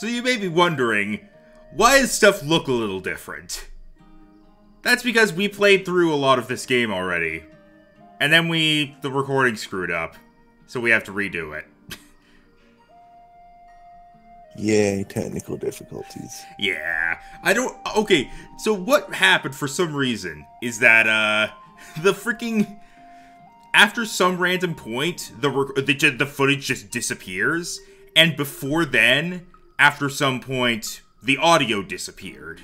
So you may be wondering, why does stuff look a little different? That's because we played through a lot of this game already. And then we, the recording screwed up. So we have to redo it. Yay, technical difficulties. Yeah. I don't, okay, so what happened for some reason is that, uh, the freaking, after some random point, the, the, the footage just disappears. And before then, after some point, the audio disappeared.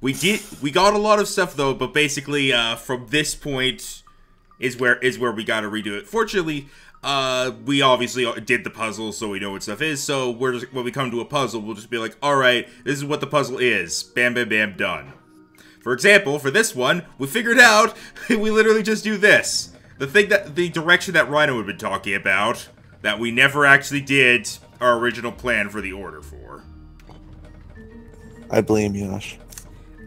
We did we got a lot of stuff though, but basically uh, from this point is where is where we got to redo it. Fortunately, uh, we obviously did the puzzle, so we know what stuff is. So we're just, when we come to a puzzle, we'll just be like, all right, this is what the puzzle is. Bam, bam, bam, done. For example, for this one, we figured out we literally just do this. The thing that the direction that Rhino had been talking about that we never actually did our original plan for the order for. I blame Yash.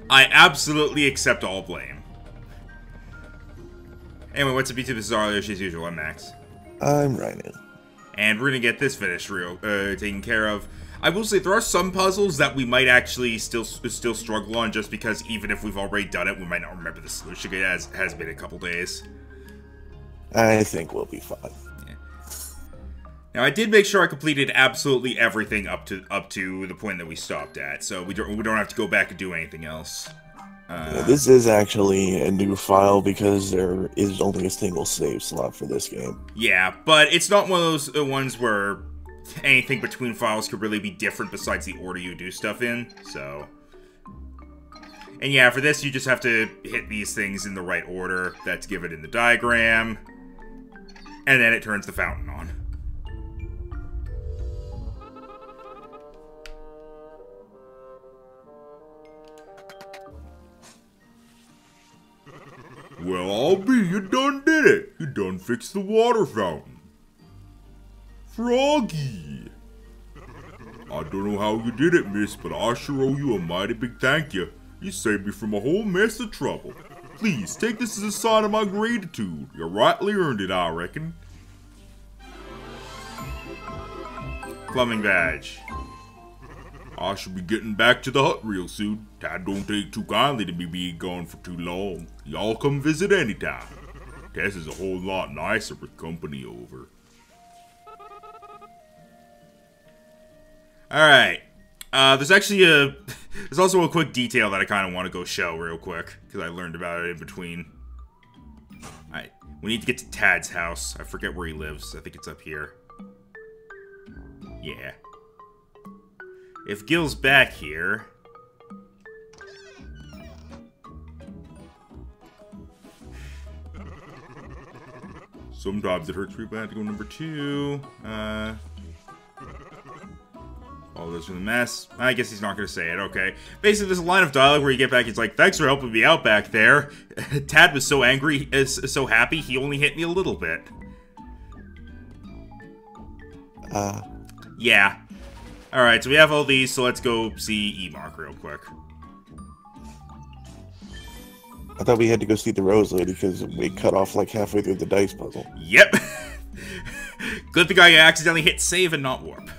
I absolutely accept all blame. Anyway, what's up YouTube? This is RLYoshi as usual. I'm Max. I'm Rhino. And we're gonna get this finished real, uh, taken care of. I will say there are some puzzles that we might actually still still struggle on, just because even if we've already done it, we might not remember the solution. It has has been a couple days. I think we'll be fine. Now I did make sure I completed absolutely everything up to up to the point that we stopped at, so we don't we don't have to go back and do anything else. Uh, yeah, this is actually a new file because there is only a single save slot for this game. Yeah, but it's not one of those uh, ones where anything between files could really be different besides the order you do stuff in. So, and yeah, for this you just have to hit these things in the right order that's given in the diagram, and then it turns the fountain on. Well, I'll be, you done did it. You done fixed the water fountain. Froggy. I don't know how you did it, miss, but I sure owe you a mighty big thank you. You saved me from a whole mess of trouble. Please, take this as a sign of my gratitude. You rightly earned it, I reckon. Plumbing badge. I should be getting back to the hut real soon. Tad don't take too kindly to me being gone for too long. Y'all come visit anytime. Tess is a whole lot nicer with company over. Alright. Uh, there's actually a... There's also a quick detail that I kind of want to go show real quick. Because I learned about it in between. Alright. We need to get to Tad's house. I forget where he lives. I think it's up here. Yeah. If Gil's back here... Sometimes it hurts people. I have to go number two. Uh, all this from the mess. I guess he's not going to say it. Okay. Basically, there's a line of dialogue where you get back. He's like, "Thanks for helping me out back there." Tad was so angry, is so happy, he only hit me a little bit. Uh. Yeah. Alright, so we have all these, so let's go see E-Mark real quick. I thought we had to go see the Rose Lady because we cut off like halfway through the dice puzzle. Yep. Good thing I accidentally hit save and not warp.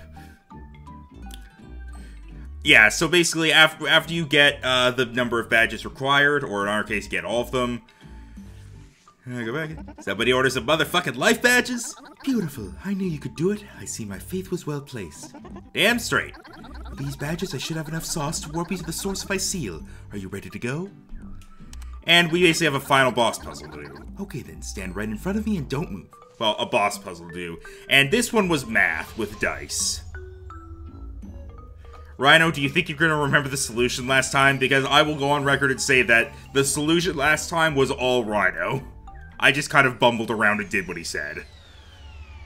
Yeah, so basically after after you get uh, the number of badges required, or in our case, get all of them, go back. Somebody orders some motherfucking life badges? Beautiful. I knew you could do it. I see my faith was well placed. Damn straight. With these badges, I should have enough sauce to warp you to the source of my seal. Are you ready to go? And we basically have a final boss puzzle to do. Okay then, stand right in front of me and don't move. Well, a boss puzzle to do. And this one was math with dice. Rhino, do you think you're going to remember the solution last time? Because I will go on record and say that the solution last time was all Rhino. I just kind of bumbled around and did what he said.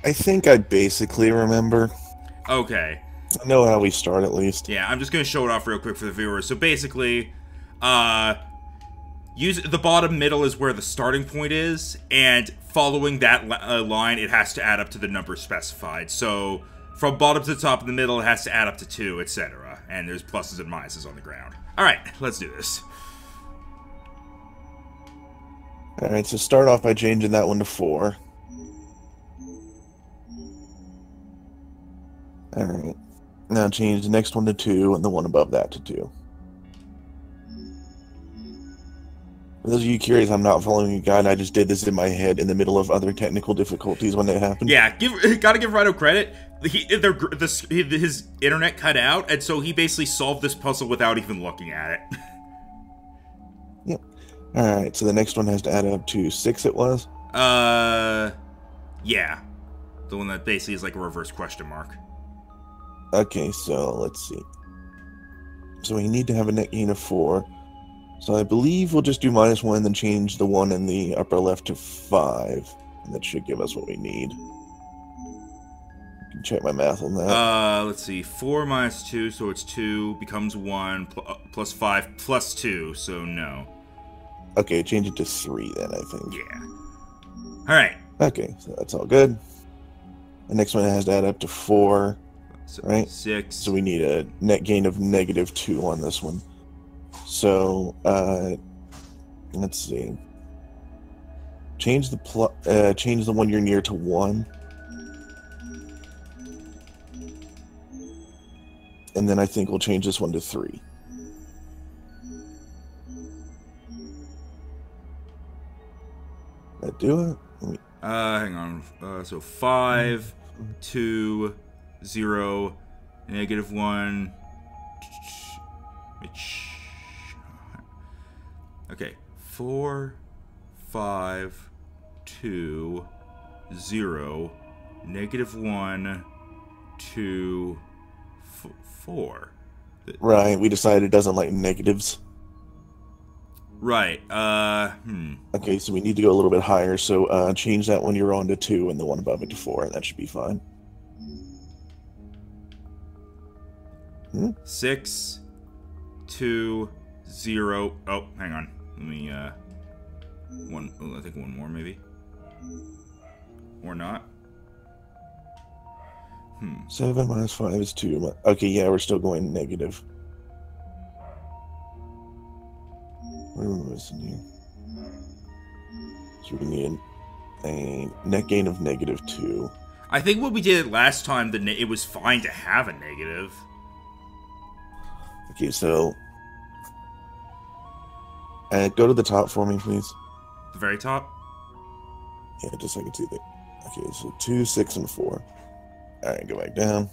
I think I basically remember. Okay. I know how we start at least. Yeah, I'm just gonna show it off real quick for the viewers. So basically, uh, use the bottom middle is where the starting point is, and following that uh, line, it has to add up to the number specified. So from bottom to top in the middle, it has to add up to two, etc. And there's pluses and minuses on the ground. All right, let's do this. Alright, so start off by changing that one to 4. All right. Now change the next one to two and the one above that to two. For those of you curious, I'm not following a guide. I just did this in my head in the middle of other technical difficulties when it happened. Yeah, give gotta give Rhino credit. He, this, his internet cut out, and so he basically solved this puzzle without even looking at it. All right. So the next one has to add up to six. It was. Uh, yeah, the one that basically is like a reverse question mark. Okay. So let's see. So we need to have a net gain of four. So I believe we'll just do minus one, then change the one in the upper left to five, and that should give us what we need. Can check my math on that. Uh, let's see, four minus two, so it's two becomes one pl- uh, plus five plus two, so no. Okay, change it to three then. I think. Yeah. All right. Okay, so that's all good. The next one has to add up to four, So Right. Six. so we need a net gain of negative two on this one. So, uh, let's see. Change the pl- uh, change the one you're near to one, and then I think we'll change this one to three. Do it? Me- Uh, hang on. Uh, so five, two, zero, negative one. Okay, four, five, two, zero, negative one, two, f- four. Right, we decided it doesn't like negatives. Right. Uh. Hmm. Okay, so we need to go a little bit higher. So uh, change that one you're on to two, and the one above it to four, and that should be fine. Six, two, zero. Oh, hang on. Let me, uh, one, oh, I think one more maybe. Or not. Hmm. Seven minus five is two. Okay, yeah, we're still going negative. It here? So we need a net gain of negative two. I think what we did last time, the it was fine to have a negative. Okay, so uh, go to the top for me, please. The very top. Yeah, just so I can see that. Okay, so two, six, and four. All right, go back down.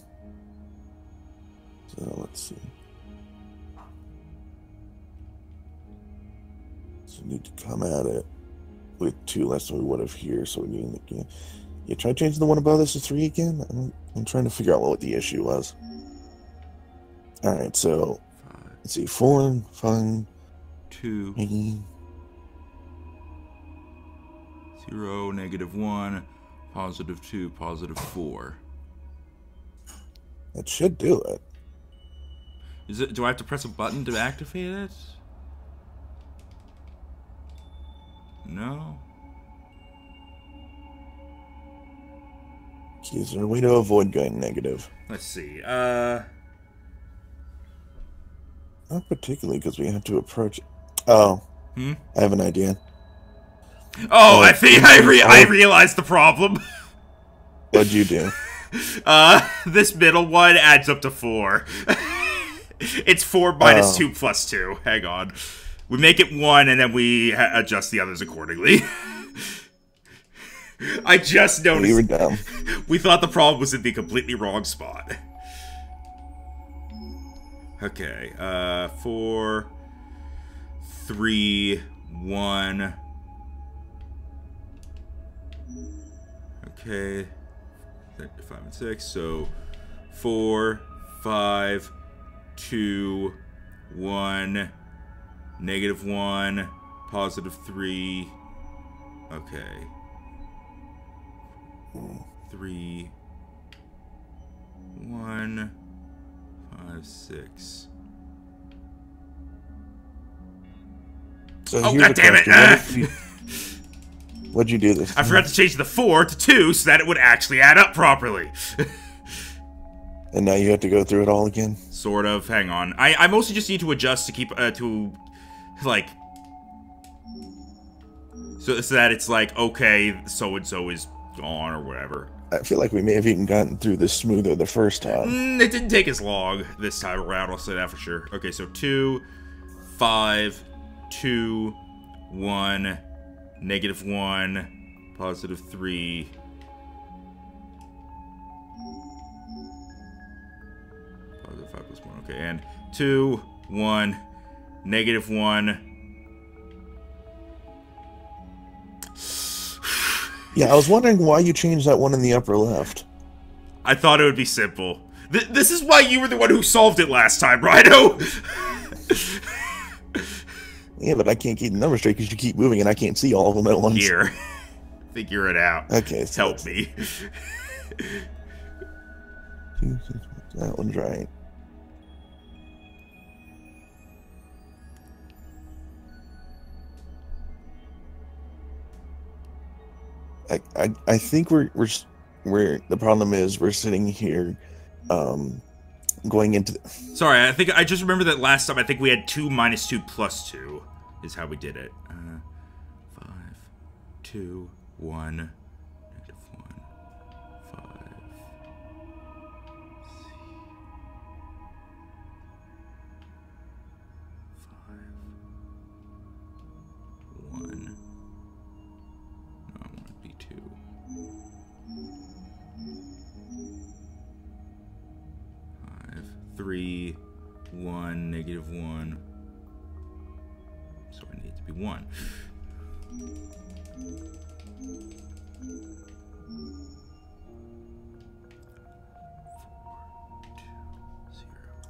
So let's see. We need to come at it with two less than we would have here. So we need again. Yeah, try changing the one above this to three again. I'm, I'm trying to figure out what the issue was. All right, so Five, let's see. Four, five, two, eight. zero, negative one, positive two, positive four. That should do it. Is it? Do I have to press a button to activate it? No. Is there a way to avoid going negative? Let's see. Uh. Not particularly, because we have to approach. Oh, Hmm? I have an idea. Oh, Uh, I think I re- I realized the problem. What'd you do? Uh, this middle one adds up to four. it's four minus Oh. two plus two. Hang on. We make it one, and then we ha- adjust the others accordingly. I just You were dumb. We thought the problem was in the completely wrong spot. Okay, uh, four, three, one. Okay, five and six. So, four, five, two, one, negative one, positive three. Okay. Three, one, five, six. So Oh, God damn it. What if you- What'd you do this? I forgot to change the four to two so that it would actually add up properly. And now you have to go through it all again. sort of. Hang on. I, I mostly just need to adjust to keep uh, to like so, so that it's like okay, so and so is gone or whatever. I feel like we may have even gotten through this smoother the first time. Mm, it didn't take as long this time around, I'll say that for sure. Okay, so two, five, two, one, negative one, positive three. Positive five plus one, okay, and two, one, negative one. Yeah, I was wondering why you changed that one in the upper left. I thought it would be simple. Th- this is why you were the one who solved it last time, Rhino! Yeah, but I can't keep the numbers straight because you keep moving and I can't see all of them at once. Here. Figure it out. Okay, so Help me. that one's right. I, I, think we're we're we're the problem is we're sitting here, um, going into the, Sorry, I think I just remember that last time I think we had 2 minus 2 plus 2 is how we did it. Uh, 5, 2, 1, 3, 1, negative 1. So I need to be 1.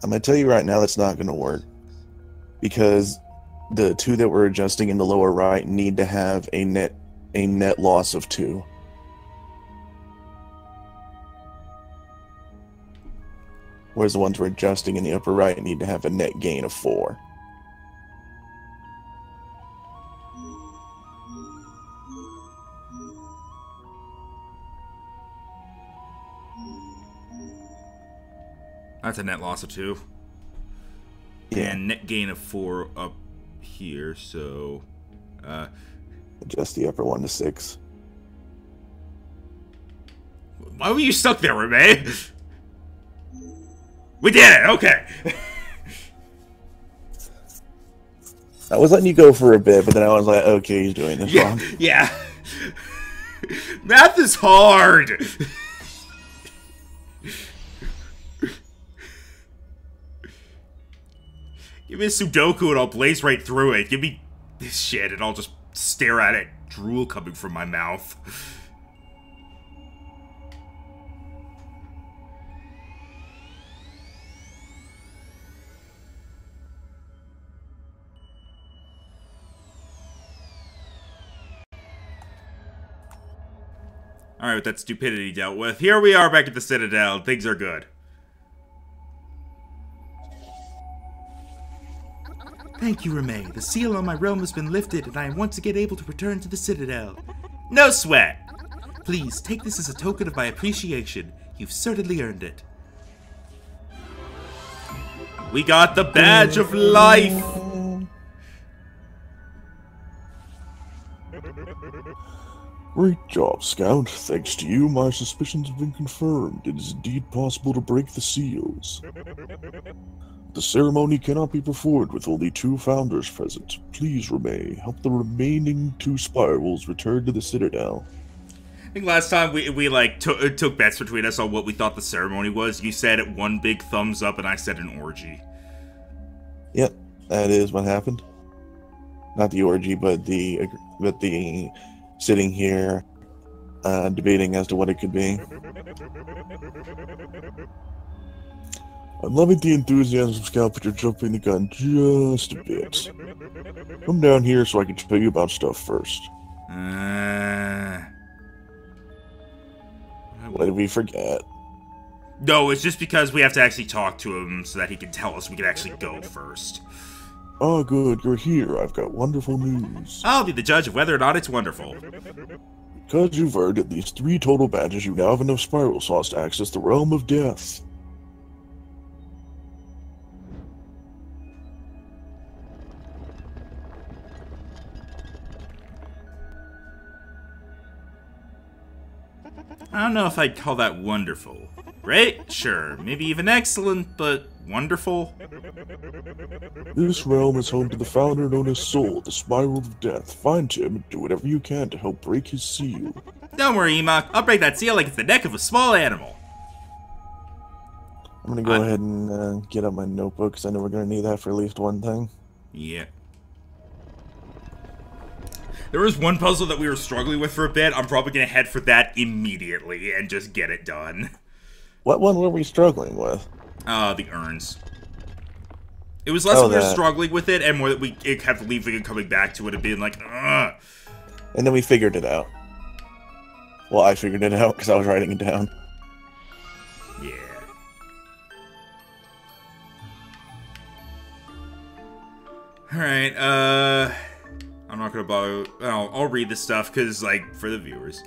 I'm going to tell you right now that's not going to work because the two that we're adjusting in the lower right need to have a net a net loss of two. Whereas the ones we're adjusting in the upper right need to have a net gain of four. That's a net loss of two. Yeah, And net gain of four up here, so uh adjust the upper one to six. why were you stuck there, Remy? We did it, okay. I was letting you go for a bit, but then I was like, okay, he's doing this Yeah, wrong. yeah. Math is hard. Give me a Sudoku and I'll blaze right through it. Give me this shit and I'll just stare at it, drool coming from my mouth. Alright, with that stupidity dealt with, here we are back at the Citadel. Things are good. Thank you, Reme. The seal on my realm has been lifted, and I am once again able to return to the Citadel. No sweat. Please take this as a token of my appreciation. You've certainly earned it. We got the badge of life. Great job, Scout. Thanks to you, my suspicions have been confirmed. It is indeed possible to break the seals. The ceremony cannot be performed with only two founders present. Please, Reme, help the remaining two spirals return to the Citadel. I think last time we, we like took uh, took bets between us on what we thought the ceremony was. You said one big thumbs up, and I said an orgy. Yep, that is what happened. Not the orgy, but the but the sitting here uh, debating as to what it could be. I'm loving the enthusiasm, Scout, but you're jumping the gun just a bit. Come down here so I can tell you about stuff first. Uh, What did we forget? no, it's just because we have to actually talk to him so that he can tell us we can actually go first. Oh, good, you're here. I've got wonderful news. I'll be the judge of whether or not it's wonderful. Because you've earned at least three total badges, you now have enough spiral sauce to access the realm of death. I don't know if I'd call that wonderful. Great? Sure. Maybe even excellent, but wonderful? This realm is home to the founder known as Soul, the Spiral of Death. Find him and do whatever you can to help break his seal. Don't worry, Emok. I'll break that seal like it's the neck of a small animal. I'm gonna go I- ahead and uh, get out my notebook because I know we're gonna need that for at least one thing. Yeah. There was one puzzle that we were struggling with for a bit. I'm probably gonna head for that immediately and just get it done. What one were we struggling with? Uh, the urns. It was less Oh, that we were struggling with it, and more that we it kept leaving and coming back to it and being like, ugh. And then we figured it out. Well, I figured it out because I was writing it down. Yeah. Alright, uh... I'm not gonna bother... I'll, I'll read this stuff, because, like, for the viewers.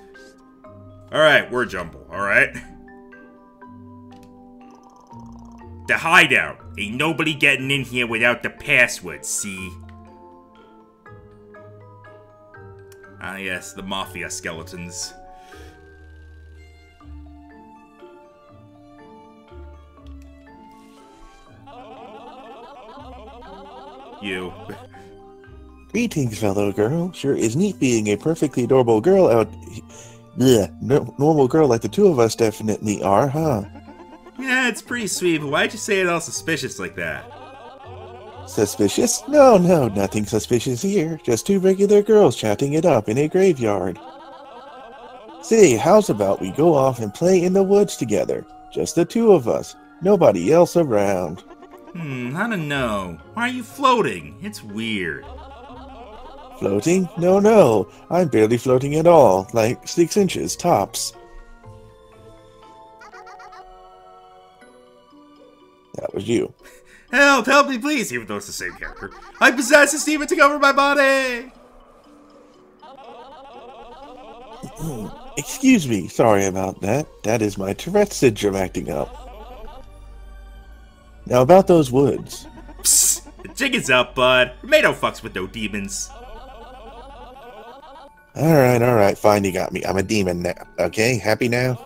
Alright, we're jumble, alright? The hideout. Ain't nobody getting in here without the password, see? Ah, yes, the Mafia skeletons. You. Greetings, fellow girl. Sure is neat being a perfectly adorable girl out. Yeah, no, normal girl like the two of us definitely are, huh? Yeah, it's pretty sweet, but why'd you say it all suspicious like that? Suspicious? No, no, nothing suspicious here. Just two regular girls chatting it up in a graveyard. Say, how's about we go off and play in the woods together? Just the two of us. Nobody else around. Hmm, I don't know. Why are you floating? It's weird. Floating? No, no. I'm barely floating at all. Like six inches, tops. That was you. Help, help me please, even though it's the same character. I possess a demon to cover my body! Excuse me, sorry about that. That is my Tourette's syndrome acting up. Now about those woods. Psst, the jig is up, bud. No fucks with no demons. Alright, alright, fine, you got me. I'm a demon now. Okay, happy now?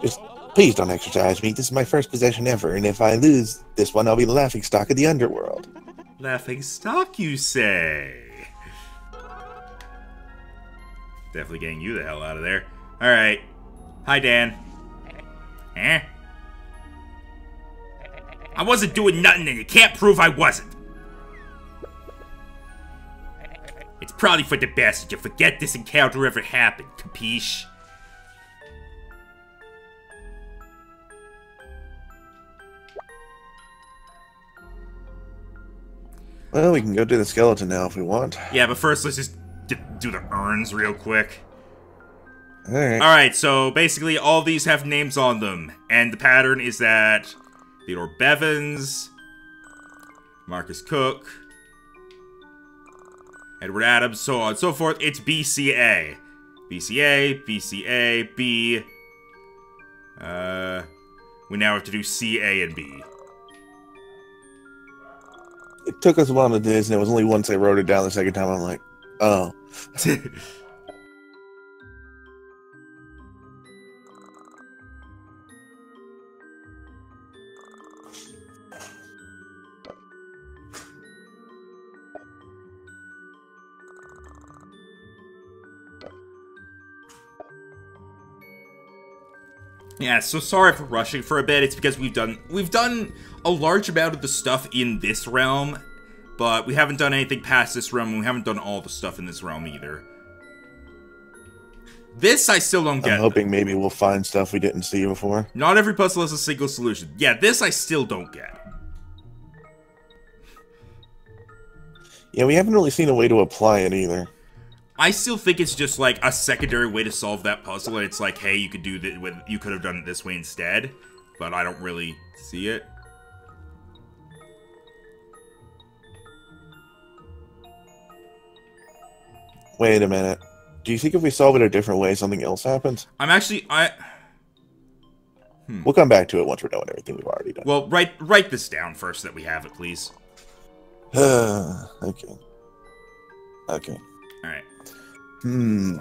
Just please don't exercise me. This is my first possession ever, and if I lose this one, I'll be the laughing stock of the underworld. Laughing stock, you say? Definitely getting you the hell out of there. Alright. Hi, Dan. Eh? I wasn't doing nothing and you can't prove I wasn't. It's probably for the best that you forget this encounter ever happened, capiche? Well, we can go do the skeleton now if we want. Yeah, but first let's just do the urns real quick. Alright. Alright, so basically all these have names on them, and the pattern is that Theodore Bevins, Marcus Cook, Edward Adams, so on and so forth. It's BCA. BCA, BCA, B. Uh, we now have to do C, A, and B. It took us a while to do this, and it was only once I wrote it down the second time. I'm like, oh. Yeah, so sorry for rushing for a bit. It's because we've done we've done a large amount of the stuff in this realm, but we haven't done anything past this realm, and we haven't done all the stuff in this realm either. This I still don't get. I'm hoping maybe we'll find stuff we didn't see before. Not every puzzle has a single solution. Yeah, this I still don't get. Yeah, we haven't really seen a way to apply it either. I still think it's just like a secondary way to solve that puzzle, and it's like, hey, you could do that with you could have done it this way instead, but I don't really see it. Wait a minute. Do you think if we solve it a different way, something else happens? I'm actually I hmm. We'll come back to it once we're done with everything we've already done. well write write this down first that we have it, please. okay. Okay. Hmm.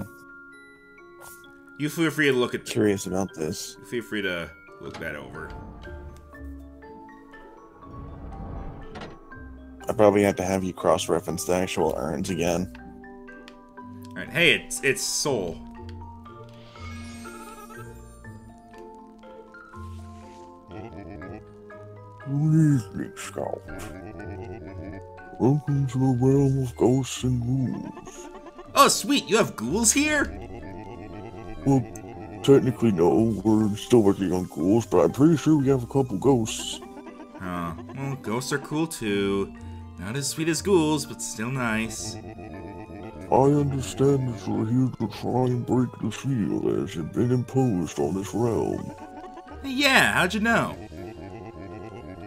You feel free to look at. Curious about this. Feel free to look that over. I probably have to have you cross-reference the actual urns again. All right. Hey, it's it's Soul. Good evening, Scout. Welcome to the realm of ghosts and ghouls. Oh, sweet. You have ghouls here. Well, technically no, we're still working on ghouls, but I'm pretty sure we have a couple ghosts. Oh, well, ghosts are cool too. Not as sweet as ghouls, but still nice. I understand that you're here to try and break the seal that has been imposed on this realm. Yeah, how'd you know?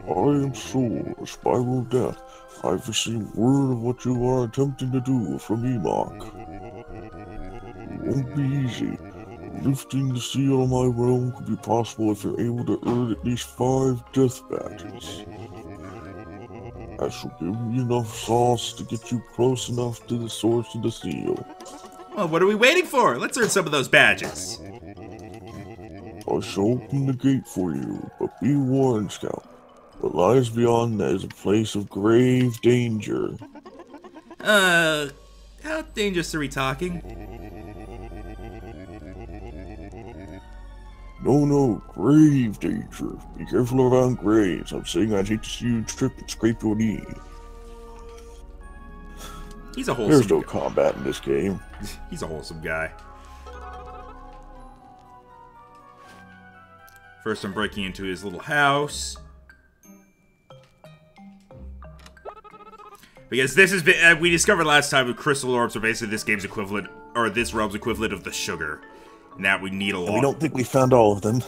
I am Soul, spiral death. I've received word of what you are attempting to do from Emok. It won't be easy. Lifting the seal on my realm could be possible if you're able to earn at least five death badges. That should give me enough sauce to get you close enough to the source of the seal. Well, what are we waiting for? Let's earn some of those badges. I shall open the gate for you, but be warned, Scout. What lies beyond that is a place of grave danger. Uh, how dangerous are we talking? No, no, grave danger. Be careful around graves. I'm saying I'd hate to see you trip and scrape your knee. He's a wholesome. There's no guy. combat in this game. He's a wholesome guy. First, I'm breaking into his little house. Because this has been, uh, we discovered last time with crystal orbs are basically this game's equivalent, or this realm's equivalent of the sugar. And that we need a lot. And we don't think we found all of them.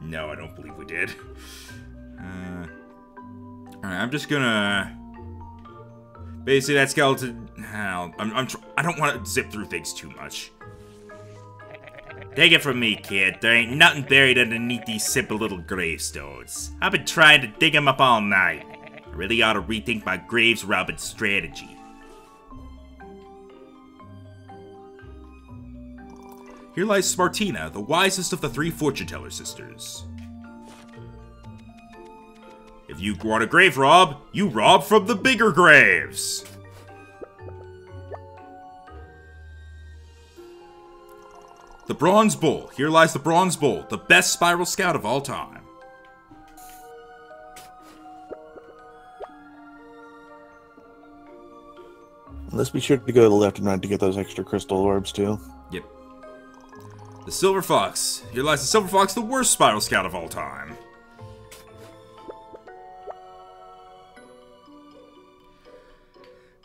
No, I don't believe we did. Uh, Alright, I'm just gonna. Basically, that skeleton. I'm, I'm tr- I don't want to zip through things too much. Take it from me, kid. There ain't nothing buried underneath these simple little gravestones. I've been trying to dig 'em up all night. I really ought to rethink my graves robbing strategy. Here lies Smartina, the wisest of the three fortune teller sisters. If you want a grave rob, you rob from the bigger graves. The Bronze Bull. Here lies the Bronze Bull, the best spiral scout of all time. Let's be sure to go to the left and right to get those extra crystal orbs too. The Silver Fox. Here lies the Silver Fox, the worst spiral scout of all time.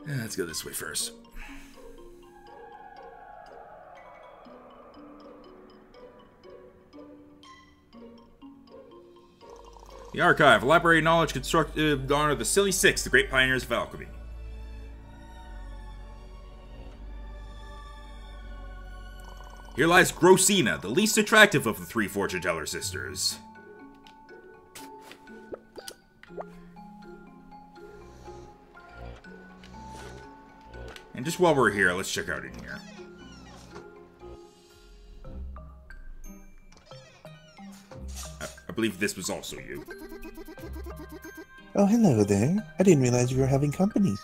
Let's go this way first. The Archive, library knowledge constructed to honor the Silly Six, the great pioneers of alchemy. Here lies Grosina, the least attractive of the three fortune teller sisters. And just while we're here, let's check out in here. I, I believe this was also you. Oh, hello there. I didn't realize you were having company.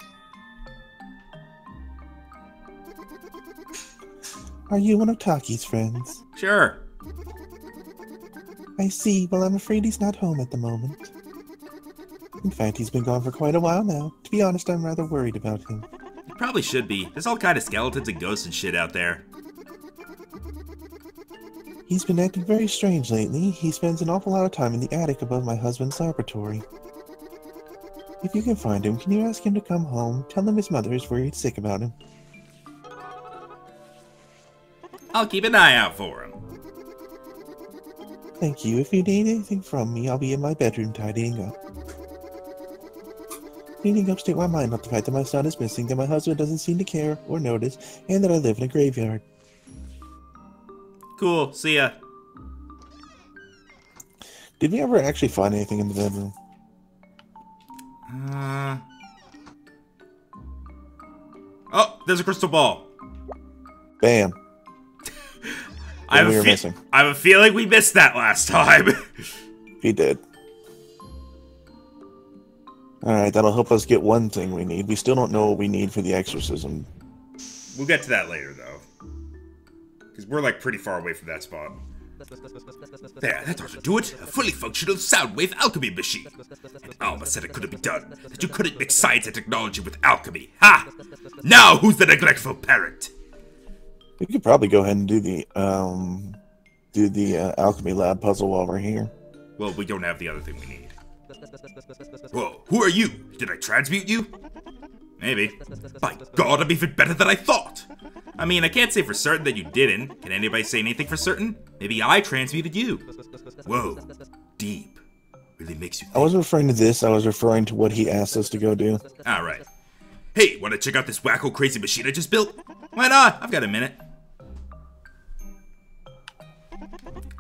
Are you one of Taki's friends? Sure. I see. Well, I'm afraid he's not home at the moment. In fact, he's been gone for quite a while now. To be honest, I'm rather worried about him. You probably should be. There's all kind of skeletons and ghosts and shit out there. He's been acting very strange lately. He spends an awful lot of time in the attic above my husband's laboratory. If you can find him, can you ask him to come home? Tell him his mother is worried sick about him. I'll keep an eye out for him. Thank you. If you need anything from me, I'll be in my bedroom tidying up. Cleaning up state my mind about the fact that my son is missing, that my husband doesn't seem to care or notice, and that I live in a graveyard. Cool. See ya. Did we ever actually find anything in the bedroom? Uh. Oh, there's a crystal ball. Bam. I have, we a were missing. I have a feeling we missed that last time. He did. Alright, that'll help us get one thing we need. We still don't know what we need for the exorcism. we'll get to that later, though. Because we're, like, pretty far away from that spot. There, that ought to do it. A fully functional soundwave alchemy machine. Oh, and Alma said it couldn't be done. That you couldn't mix science and technology with alchemy. Ha! Now, who's the neglectful parent? We could probably go ahead and do the um do the uh, alchemy lab puzzle while we're here. Well, we don't have the other thing we need. Whoa, who are you? Did I transmute you? Maybe. By God, I'm even better than I thought! I mean, I can't say for certain that you didn't. Can anybody say anything for certain? Maybe I transmuted you. Whoa, deep. Really makes you I wasn't referring to this, I was referring to what he asked us to go do. Alright. Hey, wanna check out this wacko crazy machine I just built? Why not? I've got a minute.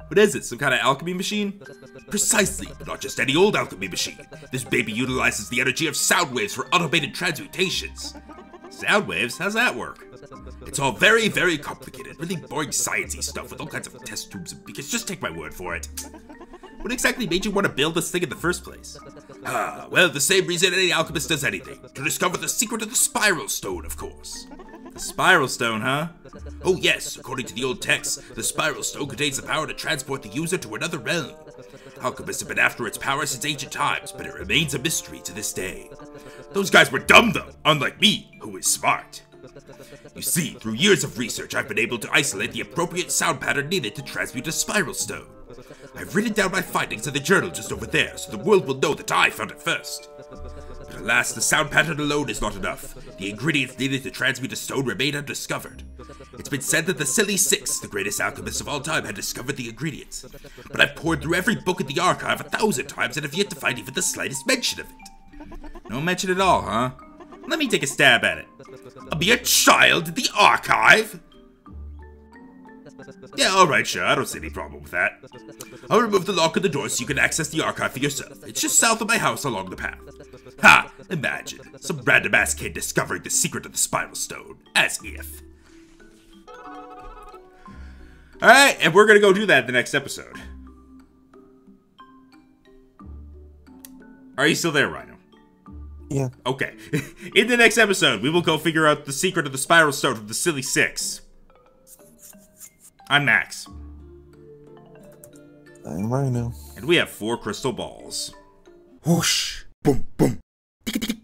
What is it? Some kind of alchemy machine? Precisely, but not just any old alchemy machine. This baby utilizes the energy of sound waves for automated transmutations. Sound waves? How's that work? It's all very, very complicated, really boring sciencey stuff with all kinds of test tubes and beacons. Just take my word for it. What exactly made you want to build this thing in the first place? Ah, well, the same reason any alchemist does anything. To discover the secret of the Spiral Stone, of course. The Spiral Stone, huh? Oh yes, according to the old texts, the Spiral Stone contains the power to transport the user to another realm. Alchemists have been after its power since ancient times, but it remains a mystery to this day. Those guys were dumb though, unlike me, who is smart. You see, through years of research, I've been able to isolate the appropriate sound pattern needed to transmute a spiral stone. I've written down my findings in the journal just over there, so the world will know that I found it first. Alas, the sound pattern alone is not enough. The ingredients needed to transmute a stone remain undiscovered. It's been said that the Silly Six, the greatest alchemists of all time, had discovered the ingredients. But I've poured through every book in the archive a thousand times and have yet to find even the slightest mention of it. No mention at all, huh? Let me take a stab at it. I'll be a child in the archive? Yeah, alright, sure. I don't see any problem with that. I'll remove the lock on the door so you can access the archive for yourself. It's just south of my house along the path. Ha! Imagine, some random ass kid discovering the secret of the spiral stone. As if. Alright, and we're gonna go do that in the next episode. Are you still there, Rhino? Yeah. Okay. In the next episode, we will go figure out the secret of the spiral stone from the Silly Six. I'm Max, I'm Rhino. and we have four crystal balls. Whoosh! Boom, boom, tick, tick, tick.